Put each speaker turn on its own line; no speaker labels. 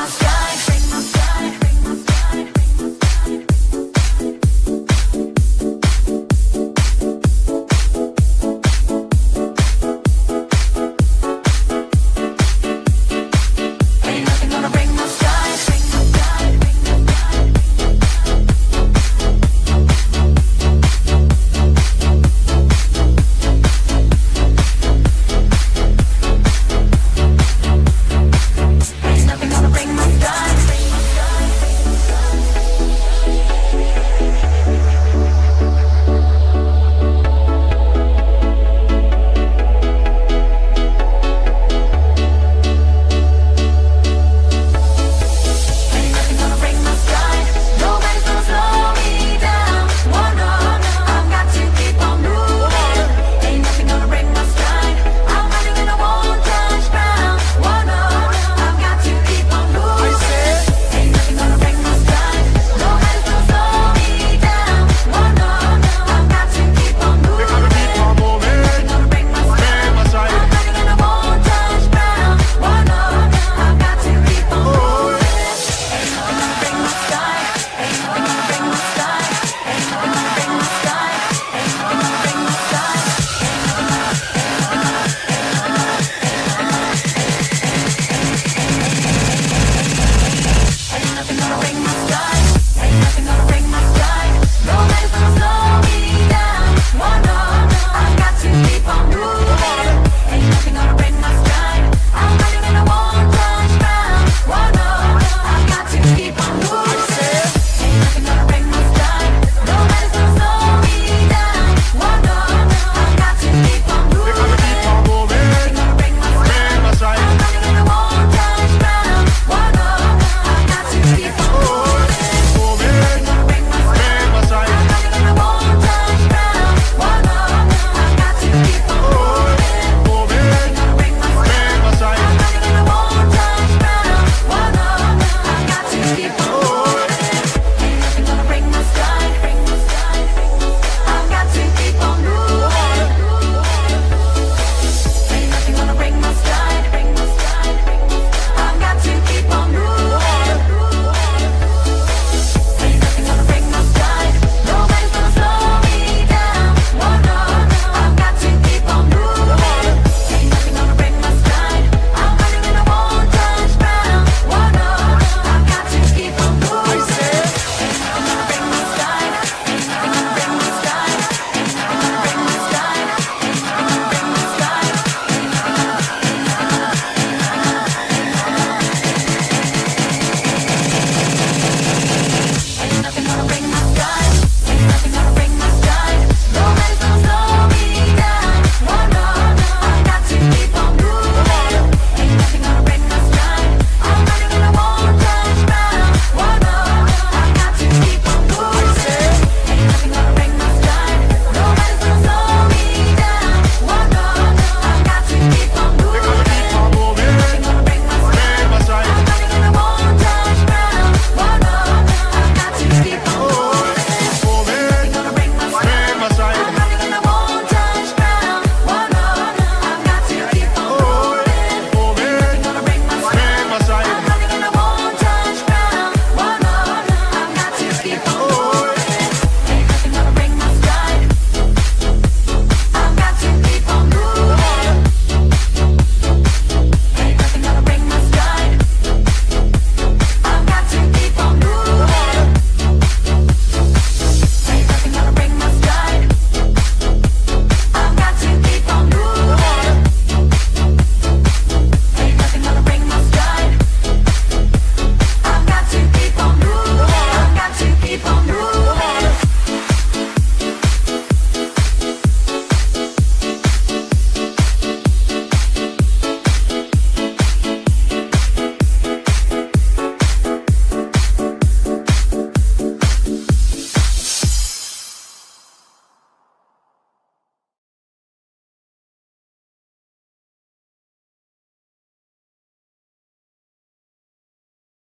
my sky.